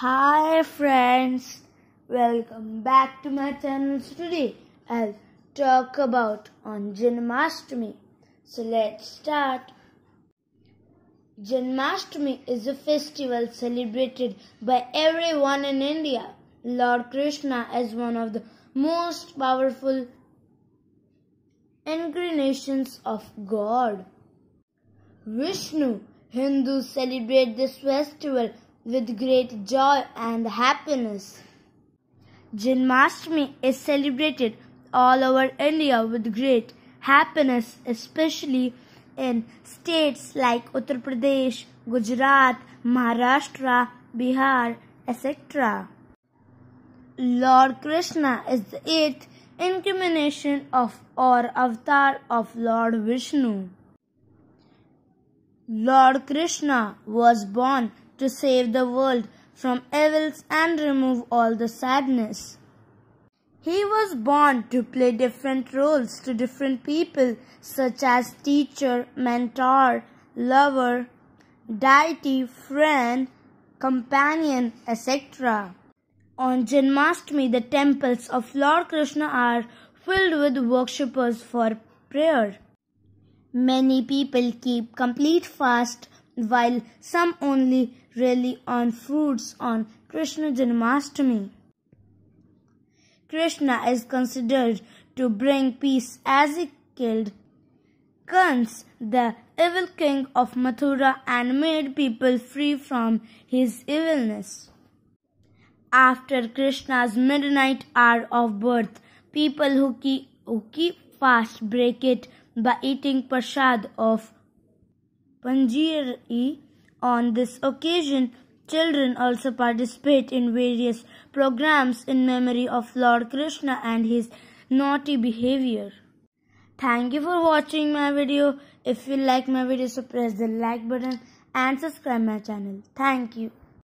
Hi friends, welcome back to my channel. Today I'll talk about on Janmashtami. So let's start. Janmashtami is a festival celebrated by everyone in India. Lord Krishna is one of the most powerful incarnations of God. Vishnu, Hindus celebrate this festival with great joy and happiness. Janmashtami is celebrated all over India with great happiness, especially in states like Uttar Pradesh, Gujarat, Maharashtra, Bihar, etc. Lord Krishna is the eighth incarnation of or avatar of Lord Vishnu. Lord Krishna was born to save the world from evils and remove all the sadness. He was born to play different roles to different people such as teacher, mentor, lover, deity, friend, companion, etc. On Janmashtami, the temples of Lord Krishna are filled with worshippers for prayer. Many people keep complete fast while some only rely on fruits on Krishna Janmashtami. Krishna is considered to bring peace as he killed Kans, the evil king of Mathura, and made people free from his evilness. After Krishna's midnight hour of birth, people who keep, who keep fast break it by eating prasad of Panjiri. On this occasion, children also participate in various programs in memory of Lord Krishna and his naughty behavior. Thank you for watching my video. If you like my video, so press the like button and subscribe my channel. Thank you.